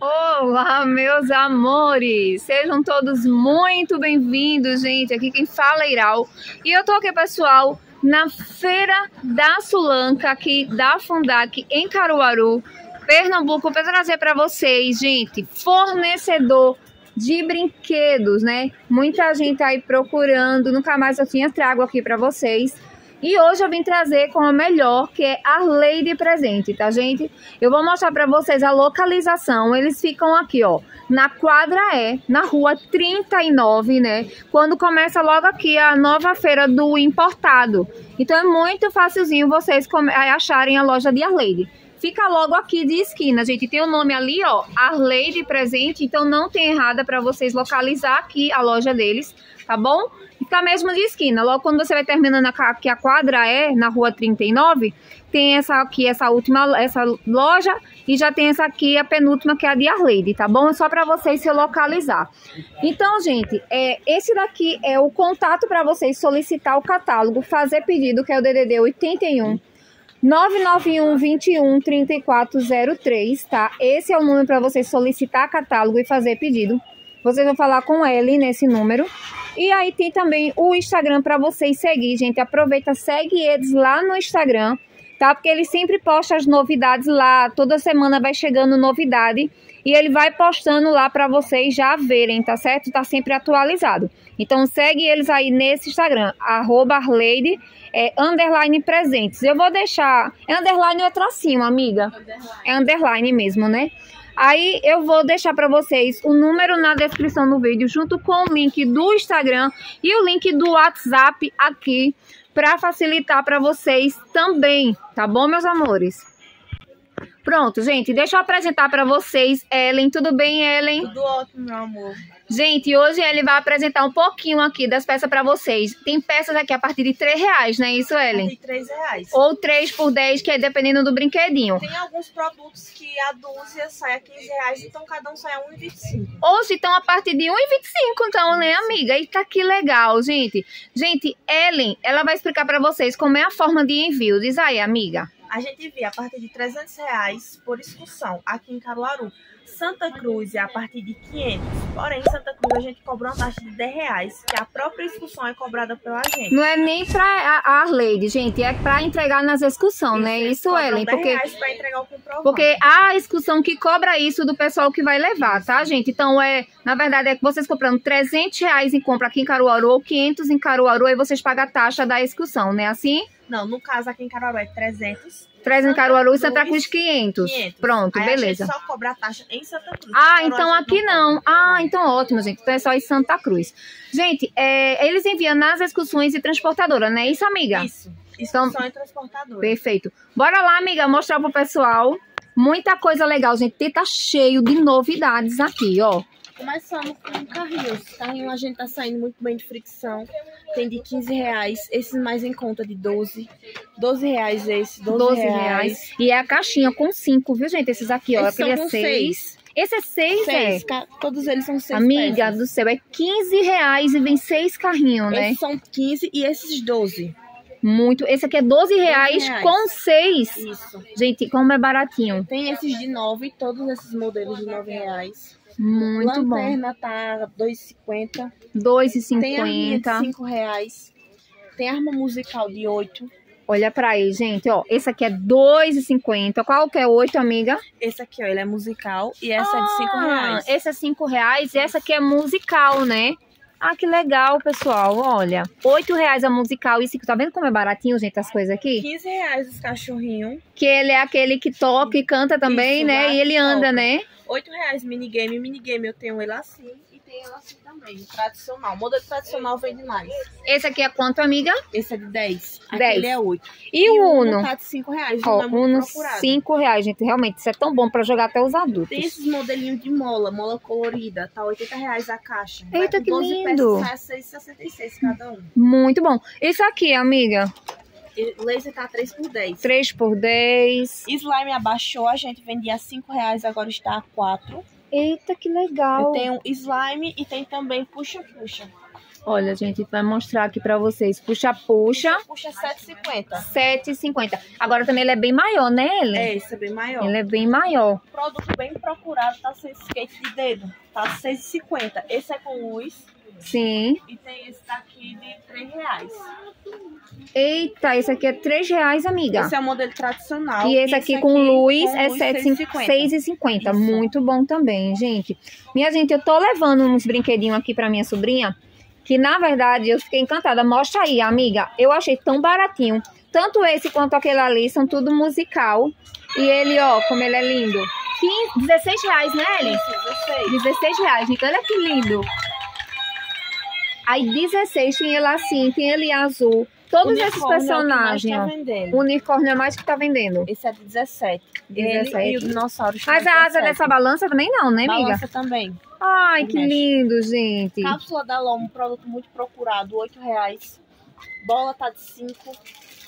Olá, meus amores! Sejam todos muito bem-vindos, gente. Aqui quem fala é Iral. E eu tô aqui, pessoal, na Feira da Sulanca, aqui da Fundac, em Caruaru, Pernambuco, para trazer para vocês, gente, fornecedor de brinquedos, né? Muita gente aí procurando, nunca mais eu tinha trago aqui para vocês. E hoje eu vim trazer com a melhor, que é a Lady Presente, tá, gente? Eu vou mostrar para vocês a localização. Eles ficam aqui, ó, na quadra E, na rua 39, né? Quando começa logo aqui a nova feira do importado. Então é muito facilzinho vocês acharem a loja de Arleide. Fica logo aqui de esquina, gente. Tem o nome ali, ó, Arleide Presente, então não tem errada para vocês localizar aqui a loja deles, tá bom? Fica mesmo de esquina. Logo quando você vai terminando aqui a quadra é na rua 39, tem essa aqui, essa última, essa loja e já tem essa aqui, a penúltima, que é a de Arleide, tá bom? É só para vocês se localizar. Então, gente, é, esse daqui é o contato para vocês solicitar o catálogo, fazer pedido, que é o DDD 81 991 21 3403, tá? Esse é o número para você solicitar catálogo e fazer pedido. Vocês vão falar com ele nesse número. E aí tem também o Instagram para vocês seguir, gente. Aproveita, segue eles lá no Instagram, tá? Porque ele sempre posta as novidades lá. Toda semana vai chegando novidade e ele vai postando lá para vocês já verem, tá certo? Tá sempre atualizado. Então segue eles aí nesse Instagram, arroba é, underline presentes. Eu vou deixar, é underline ou é tracinho, amiga? Underline. É underline mesmo, né? Aí eu vou deixar para vocês o número na descrição do vídeo, junto com o link do Instagram e o link do WhatsApp aqui, para facilitar para vocês também, tá bom, meus amores? Pronto, gente, deixa eu apresentar para vocês Ellen. Tudo bem, Ellen? Tudo ótimo, meu amor. Gente, hoje ele vai apresentar um pouquinho aqui das peças para vocês. Tem peças aqui a partir de 3 reais, não é isso, Ellen? De 3 reais. Ou 3 por 10, que é dependendo do brinquedinho. Tem alguns produtos que a dúzia sai a 15 reais, então cada um sai a 1,25. Hoje estão a partir de 1,25, então, né, amiga? Eita, que legal, gente. Gente, Ellen, ela vai explicar para vocês como é a forma de envio. Diz aí, amiga a gente vê a partir de 300 reais por excursão aqui em Caruaru. Santa Cruz é a partir de 500. Porém, Santa Cruz a gente cobra uma taxa de 10 reais, que a própria excursão é cobrada pela gente. Não é nem pra a, Arleide, gente, é pra entregar nas excursões, né? Isso, Ellen. Porque, pra entregar o comprovante. porque a excursão que cobra isso do pessoal que vai levar, tá, gente? Então, é, na verdade, é que vocês comprando 300 reais em compra aqui em Caruaru ou 500 em Caruaru, aí vocês pagam a taxa da excursão, né? Assim? Não, no caso aqui em Caruaru é 300. 300 em Caruaru e Santa Cruz 500. 500. Pronto, Aí beleza. A gente só cobra a taxa em Santa Cruz. Ah, então aqui não. não. Ah, então ótimo, gente. Então é só em Santa Cruz. Gente, é, eles enviam nas excursões e transportadora, não é isso, amiga? Isso. Excursão então, e transportadora. Perfeito. Bora lá, amiga, mostrar pro pessoal. Muita coisa legal, gente. Tá cheio de novidades aqui, ó. Começando com carrinhos. Carrinho a gente tá saindo muito bem de fricção. Tem de 15 reais. Esses mais em conta de 12. 12 reais esse, 12, 12 reais. reais. E é a caixinha com 5, viu, gente? Esses aqui, ó. Aquele é 6. Esse é 6, é? Todos eles são 6 Amiga peças. do céu, é 15 reais e vem 6 carrinhos, né? Esses são 15 e esses 12. Muito. Esse aqui é 12 reais, 12 reais. com 6. Isso. Gente, como é baratinho. Tem esses de 9, todos esses modelos de 9 reais. Muito Lanterna bom. Lanterna tá 2,50. 2,50. Tem arminha de 5 reais. Tem arma musical de 8. Olha pra aí, gente, ó. Esse aqui é 2,50. Qual que é 8, amiga? Esse aqui, ó, ele é musical e essa ah, é de 5 reais. Esse é 5 reais e essa aqui é musical, né? Ah, que legal, pessoal. Olha, 8 reais a musical. Isso, tá vendo como é baratinho, gente, as coisas aqui? 15 reais os cachorrinhos. Que ele é aquele que toca e canta também, Isso, né? E ele anda, toca. né? 8 reais minigame. Minigame eu tenho ele assim tem assim também. Tradicional. Modelo tradicional vende mais. Esse aqui é quanto, amiga? Esse é de 10. 10. Aquele é 8. E, e o Uno? tá de 5 reais. Ó, é Uno 5 reais, gente. Realmente, isso é tão bom pra jogar até os adultos. Tem esses modelinhos de mola, mola colorida. Tá 80 reais a caixa. Eita, que lindo. Peças, sai 6,66 cada um. Muito bom. Isso aqui, amiga? Laser tá 3 por 10. 3 por 10. Slime abaixou, a gente vendia 5 reais, agora está a 4. Eita, que legal. Eu tenho slime e tem também puxa-puxa. Olha, gente, vai mostrar aqui pra vocês. Puxa, puxa. Puxa 7,50. 7,50. Agora também ele é bem maior, né, ele? É, esse é bem maior. Ele é bem maior. Produto bem procurado, tá sem skate de dedo. Tá 6,50. Esse é com luz. Sim. E tem esse daqui de 3 reais. Eita, esse aqui é 3 reais, amiga. Esse é o modelo tradicional. E esse aqui com luz com é luz, 7,50. 6,50. Isso. Muito bom também, gente. Minha gente, eu tô levando uns brinquedinhos aqui pra minha sobrinha, que na verdade eu fiquei encantada. Mostra aí, amiga. Eu achei tão baratinho. Tanto esse quanto aquele ali são tudo musical. E ele, ó, como ele é lindo. 15, 16 reais, né, Ellen? Isso, 16. 16 reais, gente. Olha que lindo. Aí 16 tem ele assim, tem ele azul. Todos esses Unicórnio é o personagens, tá unicórnio é mais que tá vendendo. Esse é de 17. 17. Ele e o dinossauro. Mas a asa dessa balança também não, né, amiga? Balança também. Ai, que Mexe. lindo, gente. Cápsula da Lomo, um produto muito procurado, 8 reais. Bola tá de 5.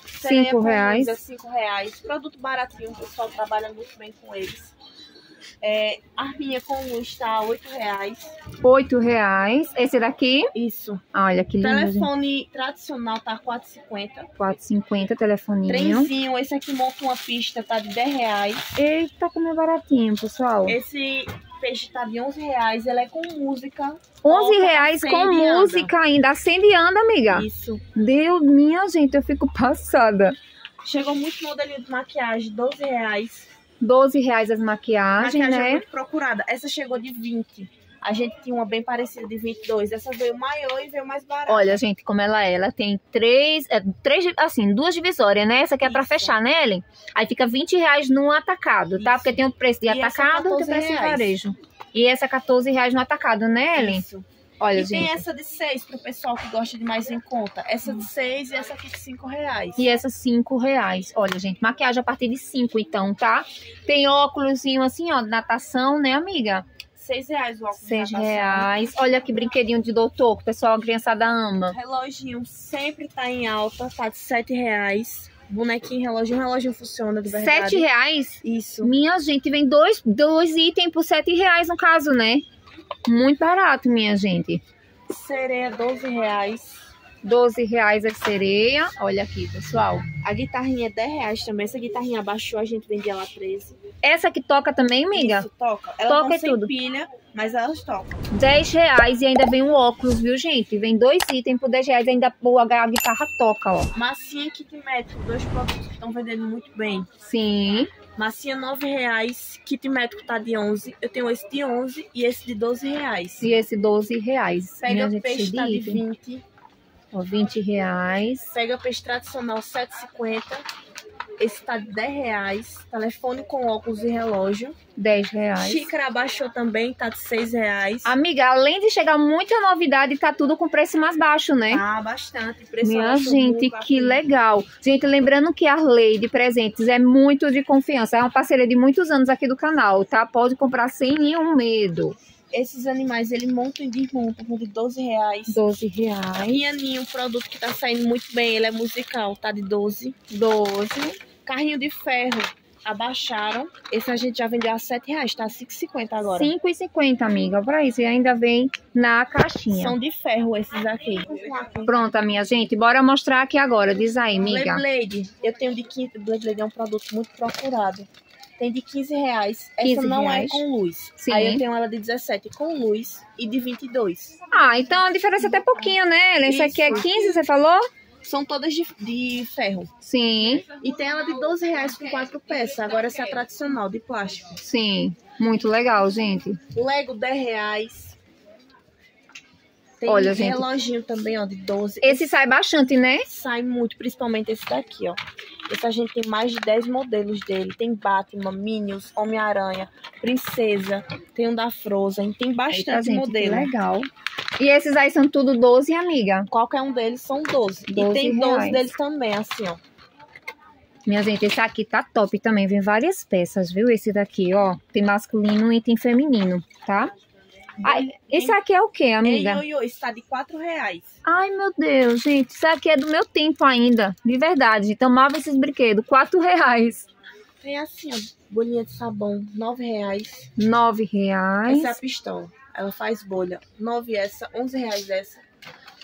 Cinco reais. 5 reais. Produto baratinho, o pessoal trabalha muito bem com eles. É, arminha com luz tá 8 reais. 8 reais. Esse daqui, Isso. olha que lindo, gente. Telefone tradicional tá 4,50. 4,50 telefoninho. Trenzinho, esse aqui monta uma pista, tá de 10 reais. Eita, como é baratinho, pessoal. Esse peixe tá de 11 reais, ele é com música. 11 Toca, reais com música ainda. Acende e anda, amiga. Isso. Deus, minha gente, eu fico passada. Chegou muito modelinho de maquiagem, 12 reais. 12 reais as maquiagens, Maquiagem é né? muito procurada. Essa chegou de 20. A gente tinha uma bem parecida de 22. Essa veio maior e veio mais barata. Olha, gente, como ela é. Ela tem três, é, três, assim, duas divisórias, né? Essa aqui é pra Isso. fechar, né, Ellen? Aí fica 20 reais no atacado, tá? Isso. Porque tem o preço de E atacado e o 14 preço de reais. varejo. E essa 14 reais no atacado, né, Ellen? Isso. Olha, E tem gente. essa de 6 pro pessoal que gosta de mais em conta. Essa de 6 e essa aqui de 5 reais. E essa 5 reais. Olha, gente, maquiagem a partir de 5, então, tá? Tem óculosinho assim, ó, de natação, né, amiga? 6 reais o óculos. de 6 natação. reais. Olha que brinquedinho de doutor, que o pessoal, a criançada ama. Reloginho sempre tá em alta, tá de 7 reais. Bonequinho, relógio, um relógio funciona de verdade. 7 reais? Isso. Minha gente, vem dois, dois itens por 7 reais no caso, né? Muito barato, minha gente. Sereia, 12 reais. 12 reais a sereia. Olha aqui, pessoal. A guitarrinha é 10 reais também. Essa guitarrinha abaixou, a gente vendia ela 13. Essa que toca também, amiga? Isso, toca. Ela Toca não e sem tudo. pilha, mas elas tocam. 10 reais e ainda vem um óculos, viu, gente? Vem dois itens por 10 reais, ainda a guitarra toca, ó. Massinha kit métrico, dois produtos que estão vendendo muito bem. Sim. Massinha 9 reais, kit métrico tá de 11. Eu tenho esse de 11 e esse de 12 reais. E esse 12 reais. Pega minha peixe tá de item. 20. Ó, 20 reais. Pega peixe tradicional 7,50. Esse tá de 10 reais. Telefone com óculos e relógio. 10 reais. Xícara abaixou também, tá de 6 reais. Amiga, além de chegar muita novidade, tá tudo com preço mais baixo, né? Ah, bastante. Preço Minha gente, que legal. Gente, lembrando que a Lei de Presentes é muito de confiança. É uma parceria de muitos anos aqui do canal, tá? Pode comprar sem nenhum medo. Esses animais, ele montam e desmontam por de 12 reais. 12 reais. Pianinho, um produto que tá saindo muito bem, ele é musical, tá de 12. 12. Carrinho de ferro, abaixaram. Esse a gente já vendeu a 7 reais, tá 5,50 agora. 5,50, amiga. Pra isso. E ainda vem na caixinha. São de ferro esses aqui. Pronta, minha gente. Bora mostrar aqui agora. Diz aí, amiga. Blade, eu tenho de 15. Blade Blade é um produto muito procurado. Tem de 15 reais. Essa 15 não reais. é com luz. Sim. Aí eu tenho ela de 17 com luz e de 22. Ah, então a diferença é até pouquinho, né? Esse aqui é Isso. 15, você falou? São todas de, de ferro. Sim, E tem ela de 12 reais com quatro peças. Agora essa é a tradicional, de plástico. sim. Muito legal, gente. Lego, 10 reais. Tem Olha, gente. reloginho também, ó, de 12. Esse sai bastante, né? sai muito, principalmente esse daqui, ó. Esse a gente tem mais de 10 modelos dele. Tem Batman, Minions, Homem-Aranha, Princesa, tem um da Frozen, tem Eita, bastante gente, que modelo. legal. E esses aí são tudo 12, amiga. Qualquer um deles são 12. 12 e tem 12 reais. deles também, assim, ó. Minha gente, esse aqui tá top também. Vem várias peças, viu? Esse daqui, ó. Tem masculino e tem feminino, tá? Ai, esse aqui é o quê, Ei, amiga? ioiô, está de 4 reais. Ai, meu Deus, gente. Isso aqui é do meu tempo ainda. De verdade. Gente, amava esses brinquedos. 4 reais. Tem assim, ó, bolinha de sabão, 9 reais. 9 reais. Essa é a pistola. Ela faz bolha. 9 essa, 11 reais essa.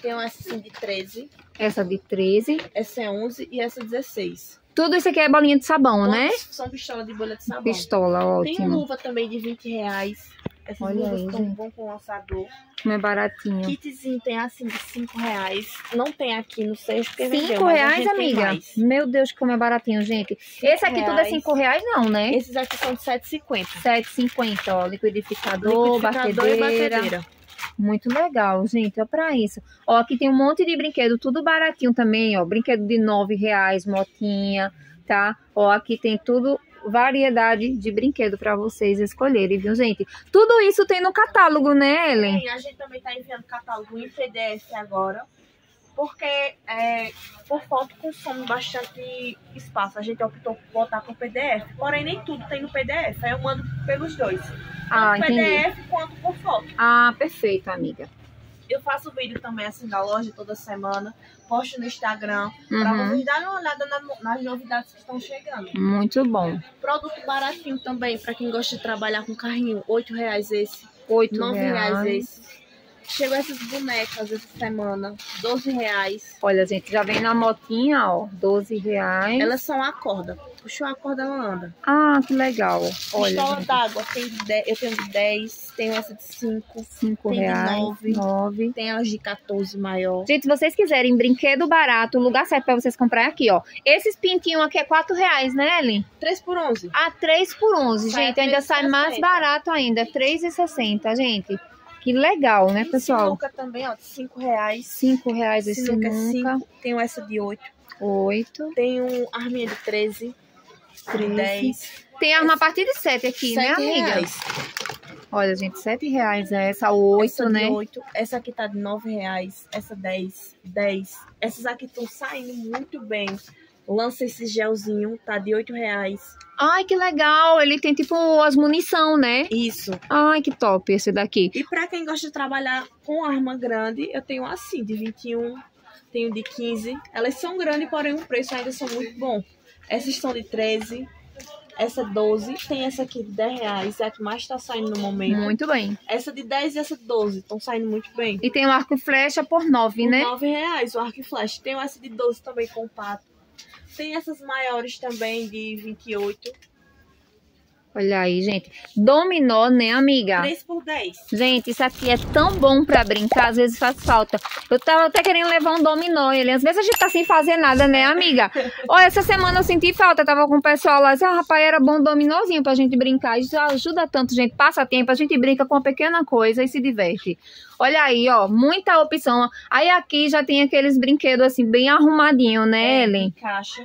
Tem essa assim de 13, Essa de 13. essa é 11 e essa 16. Tudo isso aqui é bolinha de sabão, né? Todas São pistolas de bolha de sabão. Pistola, Tem ótimo. luva também de 20 reais. Essas Olha aí, estão bom com lançador. Como é baratinho. Kitzinho tem assim de 5 reais. Não tem aqui no sexto porque vendeu, Cinco mas a reais, gente tem amiga? Meu Deus, como é baratinho, gente. Esse aqui tudo é reais. cinco reais, não, né? Esses aqui são de 7,50. 7,50, ó. Liquidificador, Liquidificador e batedeira. batedeira. Muito legal, gente. É pra isso. Ó, aqui tem um monte de brinquedo, tudo baratinho também, ó. Brinquedo de nove reais, motinha, tá? Ó, aqui tem tudo, variedade de brinquedo pra vocês escolherem, viu, gente? Tudo isso tem no catálogo, né, Ellen? Tem, a gente também tá enviando catálogo em PDF agora. Porque é, por foto consome bastante espaço. A gente optou por botar pro PDF. Porém, nem tudo tem no PDF. Aí eu mando pelos dois. Ah, entendi. PDF quanto por foto. Ah, perfeito, amiga. Eu faço vídeo também assim da loja toda semana. Posto no Instagram. Pra Uhum. vocês darem uma olhada na- nas novidades que estão chegando. Muito bom. Produto baratinho também, pra quem gosta de trabalhar com carrinho. R$ reais esse. R$ reais. esse. Chegou essas bonecas essa semana. R$ reais. Olha, gente, já vem na motinha, ó, 12 reais. Elas são a corda. Puxou a corda, ela anda. Ah, que legal. Olha, Pistola d'água, tem de 10, eu tenho de 10, tenho essa de 5, 5 tem de reais, nove. 9. tem elas de 14 maior. Gente, se vocês quiserem brinquedo barato, o lugar certo pra vocês comprar é aqui, ó. Esses pintinhos aqui é 4 reais, né, Ellen? 3 por 11. Ah, 3 por 11, Sai gente. Ainda sai mais 3,60. barato ainda. 3,60, gente. Que legal, né, Tem pessoal? Sinuca também, ó, de 5 reais. 5 reais esse Sinuca é nunca. 5. Tenho essa de 8. 8, Tenho arminha de 13. De 13. 10. Tem arma a partir de 7 aqui, né, 7 amiga? reais. Olha, gente, 7 reais é essa, 8, essa né? de 8. Essa aqui tá de 9 reais. Essa 10. 10. Essas aqui estão saindo muito bem. Lança esse gelzinho, tá de 8 reais. Ai, que legal. Ele tem tipo as munição, né? Isso. Ai, que top esse daqui. E pra quem gosta de trabalhar com arma grande, eu tenho assim, de 21, tenho de 15. Elas são grandes, porém o preço ainda são muito bom. Essas são de 13, essa 12, tem essa aqui de 10 reais, é a que mais tá saindo no momento. Muito bem. Essa de 10 e essa de 12, estão saindo muito bem. E tem o arco e flecha por 9, Por né? 9 reais o arco e flash. Tenho essa de 12 também com pato. Tem essas maiores também de 28. Olha aí, gente. Dominó, né, amiga? 3 por 10. Gente, isso aqui é tão bom pra brincar, às vezes faz falta. Eu tava até querendo levar um dominó, ele. Às vezes a gente tá sem fazer nada, né, amiga? Olha, essa semana eu senti falta, eu tava com o pessoal lá, disse, ah, rapaz, era bom dominózinho pra gente brincar. Isso ajuda tanto, gente. Passa tempo, a gente brinca com uma pequena coisa e se diverte. Olha aí, ó, muita opção. Aí aqui já tem aqueles brinquedos assim, bem arrumadinho, né, É, Ellen? caixa.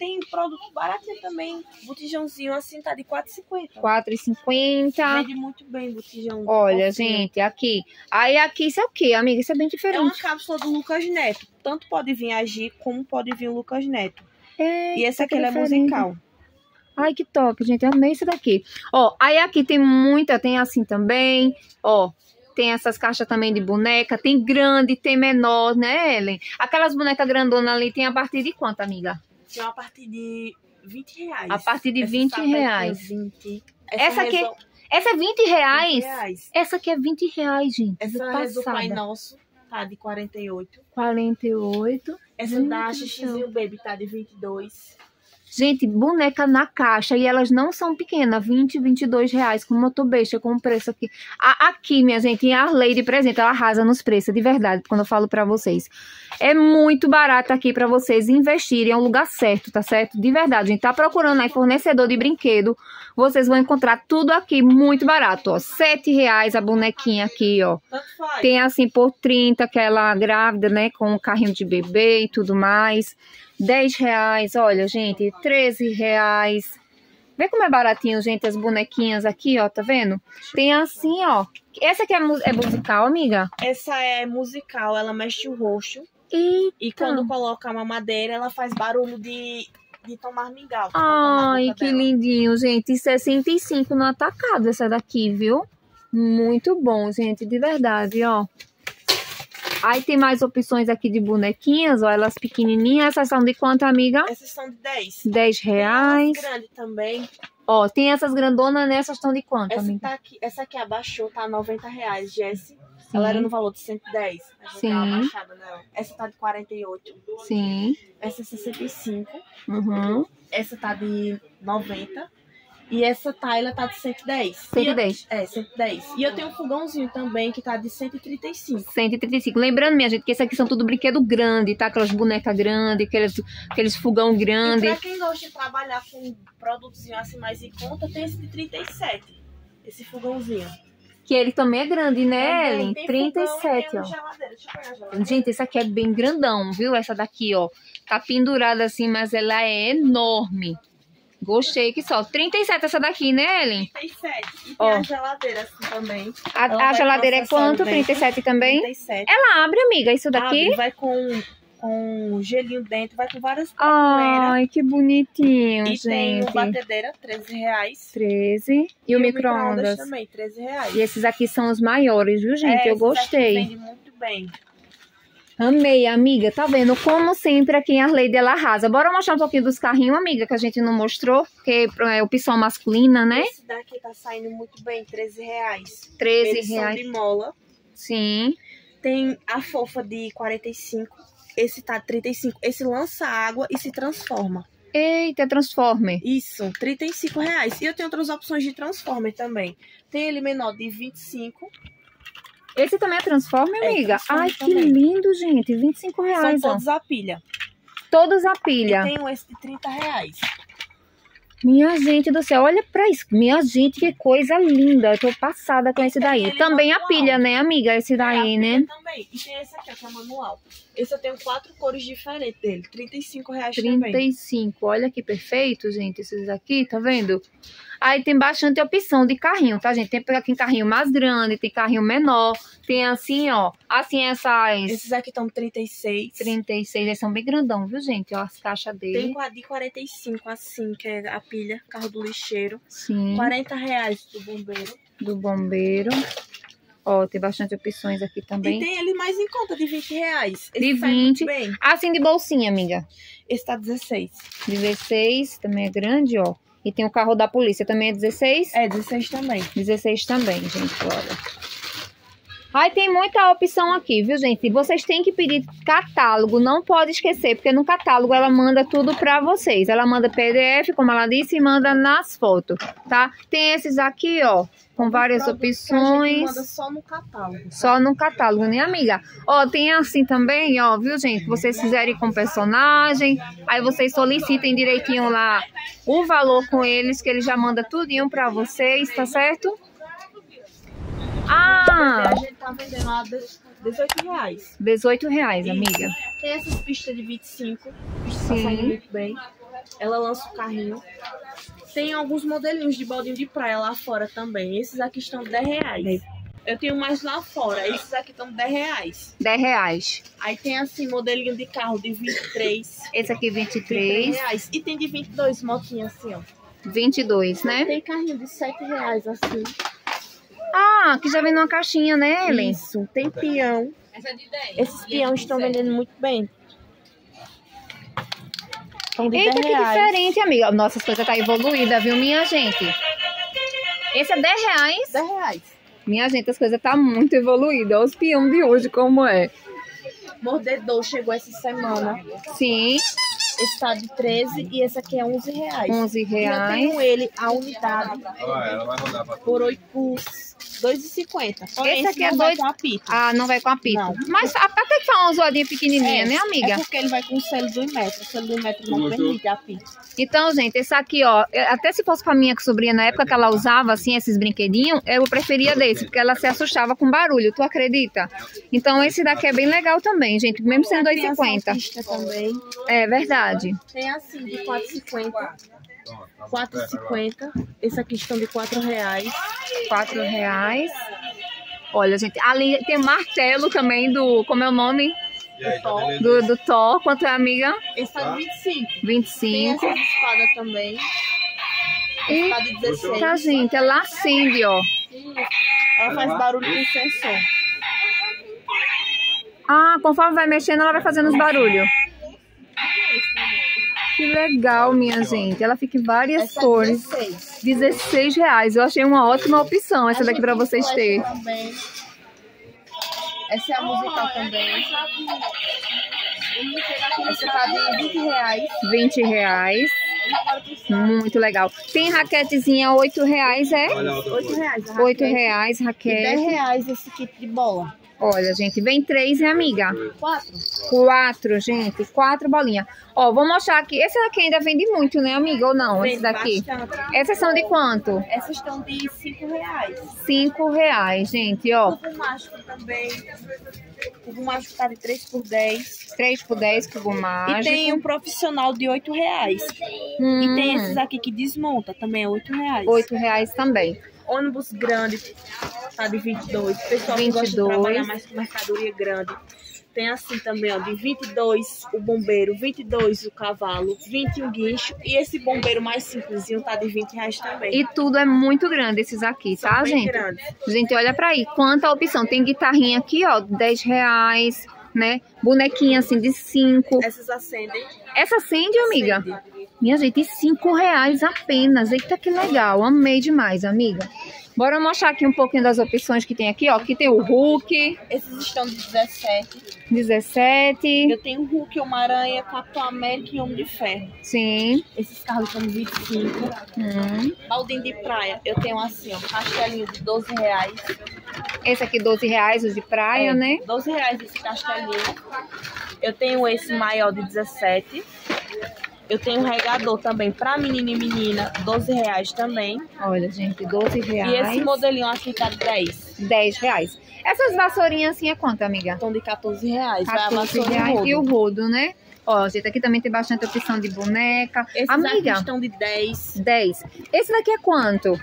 Tem produto baratinho também. Botijãozinho assim tá de 4,50. R$4,50. Vende muito bem botijão. Olha, fofinho. gente, aqui. Aí aqui, isso é o quê, amiga? Isso é bem É uma diferente. cápsula do Lucas Neto. Tanto pode vir agir como pode vir o Lucas Neto. É, E esse aqui é diferente. musical. Ai, que top, gente. Amei esse daqui. Ó, aí aqui tem muita, tem assim também. Ó, tem essas caixas também de boneca. Tem grande, tem menor, né, Ellen? Aquelas bonecas grandonas ali tem a partir de quanto, amiga? Tem a partir de 20 reais. A partir de Essa 20 sapatinha, reais. 20. Essa aqui- resol- Essa é 20 20 reais? reais. Essa aqui é 20 reais, gente. Essa é do Pai. Nosso tá de 48. 48. Essa da XXzinho Baby tá de 22. Gente, boneca na caixa e elas não são pequenas, 20, 22 reais, com motobeixa, com o preço aqui. A- aqui, minha gente, a Lady presente, ela arrasa nos preços, de verdade, quando eu falo pra vocês. É muito barato aqui pra vocês investirem, é um lugar certo, tá certo? De verdade, gente, tá procurando aí fornecedor de brinquedo, vocês vão encontrar tudo aqui muito barato, ó. 7 reais a bonequinha aqui, ó. Tem assim por 30, aquela grávida, né? Com o carrinho de bebê e tudo mais. 10 reais, olha, gente, 13 reais. Vê como é baratinho, gente, as bonequinhas aqui, ó, tá vendo? Tem assim, ó. Essa aqui é, mu- é musical, amiga? Essa é musical, ela mexe o roxo. Eita. E quando coloca uma madeira, ela faz barulho de, de tomar mingau. Ai, que dela. lindinho, gente. 65 no atacado essa daqui, viu? Muito bom, gente, de verdade, ó. Aí tem mais opções aqui de bonequinhas, ó, elas pequenininhas. Essas são de quanto, amiga? Essas são de 10. 10 reais. Tem umas grandes também. Ó, tem essas grandonas, né? Essas estão de quanto, Essa, amiga? tá aqui, essa aqui abaixou, tá 90 reais, Jesse. Ela era no valor de 110. A gente Sim. deu uma baixada nela. Essa tá de 48. Sim. Essa é 65. Uhum. Essa tá de 90. E essa Tyler tá de 110. E eu- 110. é, 110. E eu tenho um fogãozinho também que tá de 135. 135. Lembrando, minha gente, que esse aqui são tudo brinquedo grande, tá? Aquelas bonecas grandes, aqueles, aqueles fogão E grande. pra quem gosta de trabalhar com produtozinho assim mais em conta, tem esse de 37. Esse fogãozinho. Que ele também é grande, né, Ellen? tem 37, fogão e ó. Gente, esse aqui é bem grandão, viu? Essa daqui, ó. Tá pendurada assim, mas ela é enorme. Gostei que só. 37 essa daqui, né, Ellen? 37. E tem Ó. a geladeira assim também. A, a geladeira é quanto? dentro. 37 também? 37. Ela abre, amiga, isso daqui? Abre, vai com, com gelinho dentro, vai com várias capoeiras. Ai, que bonitinho, E tem gente. o batedeira, 13 reais. 13. E, o micro-ondas micro-ondas? também, 13 reais. E esses aqui são os maiores, viu, gente? É, Eu gostei. Vende muito bem. Amei, amiga. Tá vendo? Como sempre, aqui em Arleide ela arrasa. Bora mostrar um pouquinho dos carrinhos, amiga, que a gente não mostrou. Porque é opção masculina, né? Esse daqui tá saindo muito bem, 13 reais. 13 Eles reais. de mola. Sim. Tem a fofa de 45. Esse tá de 35. Esse lança água e se transforma. Eita, Transformer. Isso, 35 reais. E eu tenho outras opções de transformer também. Tem ele menor de 25. Esse também é Transformer, É, amiga? Transformer Ai, que também. lindo, gente. 25 São reais, ó. todos a pilha. Todos a pilha. E tem um esse de 30 reais. Minha gente do céu, olha pra isso. Minha gente, que coisa linda. Eu tô passada com E esse daí. Também a manual. pilha, né, amiga? Esse É, a daí, pilha né? Também. E tem esse aqui, ó, que é manual. Esse eu tenho quatro cores diferentes dele. 35 reais também. 35. Olha que perfeito, gente. Esses aqui, tá vendo? Aí tem bastante opção de carrinho, tá, gente? Tem aqui carrinho mais grande, tem carrinho menor. Tem assim, ó. Assim, essas Esses aqui estão 36. 36. Eles são bem grandão, viu, gente? Ó, as caixas Tem dele. qua- de 45 assim, que é a pilha, carro do lixeiro. Sim. 40 reais do bombeiro. Do bombeiro. Ó, tem bastante opções aqui E também. tem ele mais em conta, de 20 reais. Esse De sai muito 20. bem. Assim de bolsinha, amiga. Esse tá 16. 16, também é grande, ó. E tem o carro da polícia, também é 16? É, 16 também. 16 também, gente, olha. Ai, tem muita opção aqui, viu, gente? Vocês têm que pedir catálogo, não pode esquecer, porque no catálogo ela manda tudo pra vocês. Ela manda PDF, como ela disse, e manda nas fotos, tá? Tem esses aqui, ó, com várias opções. manda só no catálogo. Só no catálogo, né, amiga? Ó, tem assim também, ó, viu, gente? Vocês fizerem com personagem, aí vocês solicitem direitinho lá o valor com eles, que ele já manda tudinho pra vocês, tá certo? Ah, A gente tá vendendo a de- 18 reais. 18 reais, amiga. Tem essas pistas de 25. Pistas Sim. tá saindo muito bem. Ela lança o carrinho. Tem alguns modelinhos de baldinho de praia lá fora também. Esses aqui estão 10 reais. Eu tenho mais lá fora. Esses aqui estão 10 reais. 10 reais. Aí tem assim, modelinho de carro de 23. Esse aqui 23 23, reais. E tem de 22 motinha assim, ó. 22, né? Tem carrinho de 7 reais assim. Ah, que já vem numa caixinha, né, Ellen? Isso. Tem peão. Esses peões estão vendendo muito bem. Estão de Eita, 10 que reais. diferente, amiga. Nossa, as coisas tá evoluída, viu, minha gente? Esse é 10 reais. 10 reais. Minha gente, as coisas tá muito evoluídas. Olha os peão de hoje como é. Mordedor chegou essa semana. Sim, Esse tá de 13 e esse aqui é 11 reais. 11 E eu reais. tenho ele, a unidade, Olha, ela vai rodar pra por 8 por 2,50. Porém, Esse aqui é não vai dois- com apito. Ah, não vai com apito. Não. Mas a- até que foi uma zoadinha pequenininha, É, né, amiga? É porque ele vai com o selo do Inmetro. O selo do Inmetro não permite apito. Então, gente, esse aqui, ó, é- até se fosse com a minha sobrinha na época que ela usava, assim, esses brinquedinhos, eu preferia desse, porque ela se assustava com barulho, tu acredita? Então, esse daqui é bem legal também, gente, mesmo sendo Tem a 2,50. salsicha também. É verdade. Tem assim, de 4,50. Tá bom. 4,50. Esse aqui estão de 4 reais. 4 reais. Olha, gente, ali tem martelo também do, como é o nome? Tá beleza? Do, do Thor. Quanto é, amiga? Esse tá de 25. Tem 25. essas espadas também. E, Tá de 16. tá, gente, ela acende, ó. Ela faz barulho com sensor. Ah, conforme vai mexendo, ela vai fazendo os barulhos. Que legal, minha gente. Ela fica em várias Essa é cores. 16. 16 reais. Eu achei uma ótima opção essa daqui pra vocês terem. Também. Essa é a musical também. Essa tá de 20 reais. 20 reais. Muito legal. Tem raquetezinha, 8 reais, é? Olha a outra 8 coisa. reais. a 8 raquete. reais, E 10 raquete. reais esse kit de bola. Olha, gente, vem três, né, amiga? 4. Quatro, gente. Quatro bolinhas. Ó, vou mostrar aqui. Esse daqui ainda vende muito, né, amiga? Ou não? Esse daqui. Essas são de quanto? Essas estão de 5 reais. Cinco reais, gente, ó. Cubo mágico também. Cubo mágico tá de 3 por 10. Três por dez, cubo mágico. E tem um profissional de 8 reais. Hum, E tem esses aqui que desmonta, também é 8 reais. Oito reais também. Ônibus grande tá de 22. O pessoal que gosta de 22. trabalhar mais com mercadoria grande. Tem assim também, ó, de 22 o bombeiro, 22 o cavalo, 20 o guincho. E esse bombeiro mais simplesinho tá de 20 reais também. E tudo é muito grande esses aqui, São tá, gente? grandes. Gente, olha pra aí. Quanta opção. Tem guitarrinha aqui, ó, 10 reais, né? Bonequinha assim de 5. Essas acendem. Essa acende, amiga? acende. Minha gente, 5 reais apenas. Eita, que legal. Amei demais, amiga. Bora mostrar aqui um pouquinho das opções que tem aqui, ó. Aqui tem o Hulk, Esses estão de 17. 17. Eu tenho Hulk, Homem-Aranha, Capitão América e Homem de Ferro. Sim. Esses carros estão de 25. Hum. Baldinho de praia, eu tenho assim, ó, castelinho de 12 reais. Esse aqui, 12 reais, os de praia, É, né? 12 reais esse castelinho. Eu tenho esse maior de 17. Eu tenho um regador também pra menino e menina, 12 reais também. Olha, gente, 12 reais. E esse modelinho aqui tá de 10. 10 reais. Essas vassourinhas assim é quanto, amiga? Estão de 14 reais. Vai a 14 vassoura e o reais. rodo. E o rodo, né? Ó, gente, aqui também tem bastante opção de boneca. Esses amiga, aqui estão de 10. 10. Esse daqui é quanto?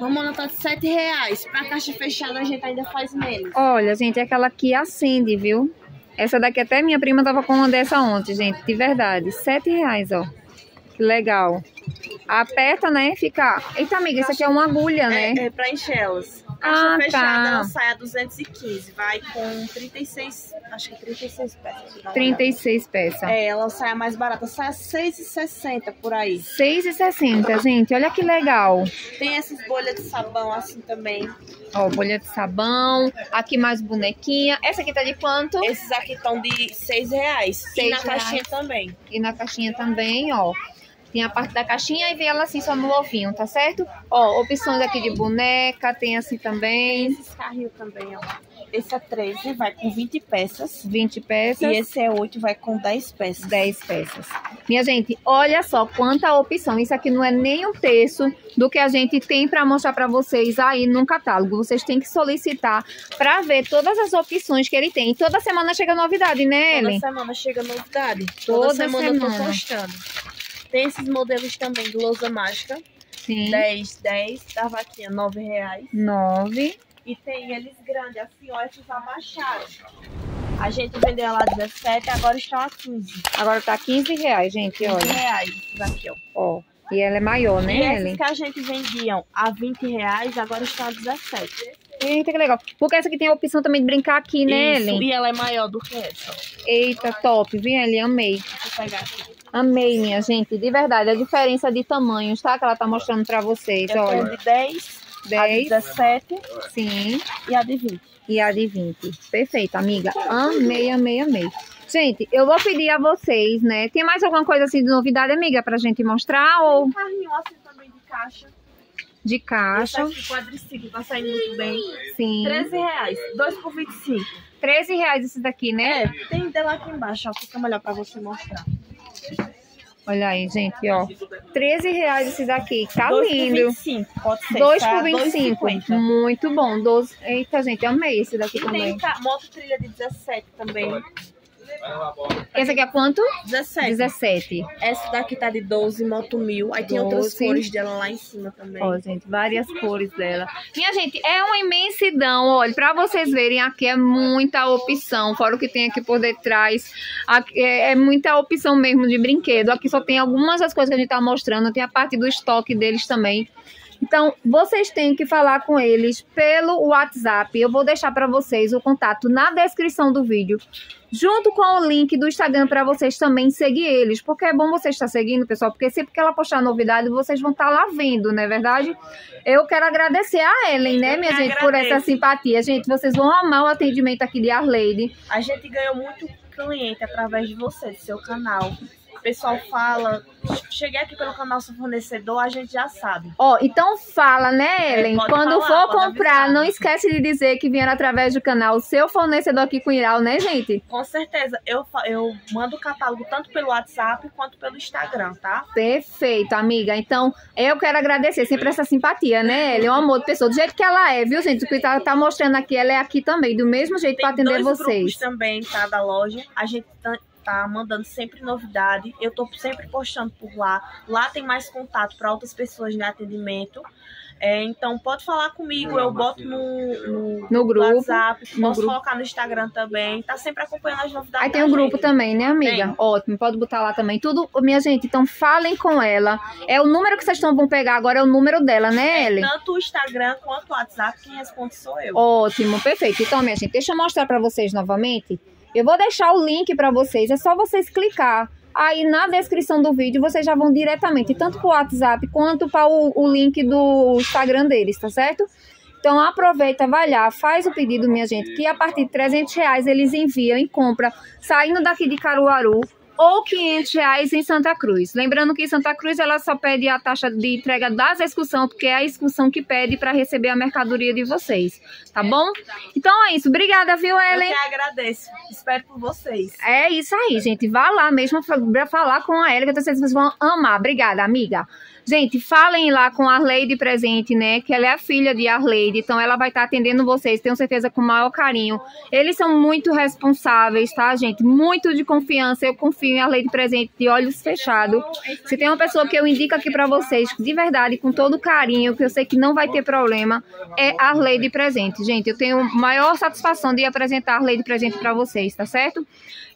Vamos tá de 7 reais. Pra caixa fechada a gente ainda faz menos. Olha, gente, é aquela que acende, viu? Essa daqui até minha prima tava com uma dessa ontem, gente, de verdade. Sete reais, ó. Que legal. Aperta, né? Fica. Eita, amiga, isso aqui é uma agulha, né? É, é pra encher elas. Caixa Ah, fechada, tá. ela sai a 215. Vai com 36, acho que 36 peças. deixa eu dar uma 36 peças. É, ela sai a mais barata. Sai a 6,60 por aí. 6,60, gente. Olha que legal. Tem essas bolhas de sabão assim também. Ó, bolha de sabão. Aqui mais bonequinha. Essa aqui tá de quanto? Esses aqui estão de 6 reais. e Seis na reais. caixinha também. E na caixinha também, ó. Tem a parte da caixinha e vem ela assim só no ovinho, tá certo? Ó, opções aqui de boneca, tem assim também. Esses carrinhos também, ó. Esse é 13, vai com 20 peças. 20 peças. E esse é 8, vai com 10 peças. 10 peças. Minha gente, olha só quanta opção. Isso aqui não é nem um terço do que a gente tem para mostrar para vocês aí no catálogo. Vocês têm que solicitar para ver todas as opções que ele tem. Toda semana chega novidade, né, Toda Ellen? semana chega novidade. Toda Toda, semana, eu semana. tô postando. Tem esses modelos também de lousa mágica. Sim. 10, 10. Da vaquinha, 9 reais. 9. E tem eles grandes, assim, ó, esses abaixaram. A gente vendeu lá 17, agora estão a 15. Agora tá 15 reais, gente, 15 olha. reais esses aqui, ó. Ó. E ela é maior, né, e esses Ellen? que a gente vendiam a 20 reais, agora estão a 17. Eita, que legal. Porque essa aqui tem a opção também de brincar aqui, né, Isso, Ellen? E ela é maior do que essa. Eita, top, viu, Ellen? Amei. Deixa eu pegar aqui. Amei, minha gente. De verdade, a diferença de tamanhos, tá? Que ela tá mostrando pra vocês, Eu olha. de 10, a de 10, 17 sim. e a de 20. e a de 20. Perfeito, amiga. Amei, amei, amei. Gente, eu vou pedir a vocês, né? Tem mais alguma coisa assim de novidade, amiga, pra gente mostrar? Ou Carrinho assim também de caixa. de Esse caixa? aqui, quadriciclo, tá saindo muito bem. Sim. 13 reais, 2 por 25. 13 reais esse daqui, né? É, tem dela aqui embaixo, ó, fica melhor pra você mostrar. Olha aí, gente, ó. 13 reais esse daqui. Tá 2 por lindo. 25, pode ser. 2 tá? por 25. 2,50. Muito bom. 12... Eita, gente, amei esse daqui E tem também. ca- moto trilha de 17 também. Vai levar a bola. Esse aqui é quanto? 17. 17. Essa daqui tá de 12, moto 1000. Aí tem outras 12. cores dela lá em cima também. Ó, gente, várias cores dela. Minha gente, é uma imensidão. Olha, pra vocês verem, aqui é muita opção. Fora o que tem aqui por detrás. Aqui é, é muita opção mesmo de brinquedo. Aqui só tem algumas das coisas que a gente tá mostrando. Tem a parte do estoque deles também. Então, vocês têm que falar com eles pelo WhatsApp. Eu vou deixar para vocês o contato na descrição do vídeo, junto com o link do Instagram para vocês também seguir eles, porque é bom você estar seguindo, pessoal, porque sempre que ela postar novidade, vocês vão estar lá vendo, não é verdade? Eu quero agradecer a Ellen, né, minha gente, por essa simpatia. Gente, vocês vão amar o atendimento aqui de Arleide. A gente ganhou muito cliente através de você, do seu canal pessoal fala, cheguei aqui pelo canal seu fornecedor, a gente já sabe. Ó, oh, então fala, né, Ellen? É, Quando falar, for comprar, não esquece de dizer que vieram através do canal seu fornecedor aqui com Iral, né, gente? Com certeza. Eu, eu mando o catálogo tanto pelo WhatsApp quanto pelo Instagram, tá? Perfeito, amiga. Então, eu quero agradecer sempre essa simpatia, né, Ellen? É um amor de pessoa. Do jeito que ela é, viu, gente? O que tá, tá mostrando aqui, ela é aqui também, do mesmo jeito para atender dois vocês. Grupos também, tá, da loja. A gente tá mandando sempre novidade. Eu tô sempre postando por lá. Lá tem mais contato para outras pessoas de atendimento. É, então pode falar comigo, eu boto no, no, no grupo, WhatsApp, no posso grupo. colocar no Instagram também. Tá sempre acompanhando as novidades. Aí tem um grupo também, né, amiga? Tem. Ótimo, pode botar lá também. Tudo, minha gente, então falem com ela. É o número que vocês estão vão pegar agora é o número dela, né, é, Ellen? Tanto o Instagram quanto o WhatsApp, quem responde sou eu. Ótimo, perfeito. Então, minha gente, deixa eu mostrar para vocês novamente eu vou deixar o link para vocês, é só vocês clicar. Aí na descrição do vídeo vocês já vão diretamente, tanto para o WhatsApp quanto para o, o link do Instagram deles, tá certo? Então aproveita, vai lá, faz o pedido, minha gente, que a partir de 300 reais eles enviam e compra, saindo daqui de Caruaru, ou 500 reais em Santa Cruz. Lembrando que em Santa Cruz ela só pede a taxa de entrega das excursão, porque é a excursão que pede para receber a mercadoria de vocês, tá bom? Então é isso. Obrigada, viu, Ellen? Eu que agradeço. Espero por vocês. É isso aí, gente. Vá lá mesmo para falar com a Ellen, que vocês vão amar. Obrigada, amiga. Gente, falem lá com a Arleide presente, né? Que ela é a filha de Arleide, então ela vai estar tá atendendo vocês, tenho certeza, com o maior carinho. Eles são muito responsáveis, tá, gente? Muito de confiança. Eu confio em Arleide presente de olhos fechados. Se tem uma pessoa que eu indico aqui para vocês, de verdade, com todo carinho, que eu sei que não vai ter problema, é a Arleide presente. Gente, eu tenho maior satisfação de apresentar a Arleide presente para vocês, tá certo?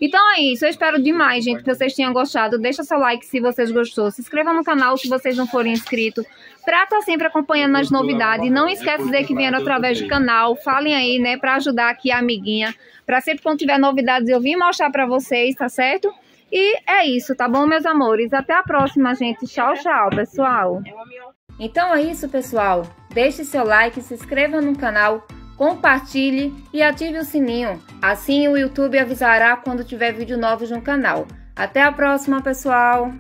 Então é isso. Eu espero demais, gente, que vocês tenham gostado. Deixa seu like se vocês gostou. Se inscreva no canal se vocês não forem inscritos. Pra estar tá sempre acompanhando as novidades. Não esquece de dizer que vieram através do canal. Falem aí, né, pra ajudar aqui a amiguinha. Pra sempre quando tiver novidades eu vim mostrar pra vocês, tá certo? E é isso, tá bom, meus amores? Até a próxima, gente. Tchau, tchau, pessoal. Então é isso, pessoal. Deixe seu like, se inscreva no canal compartilhe e ative o sininho. Assim o YouTube avisará quando tiver vídeo novo no canal. Até a próxima, pessoal!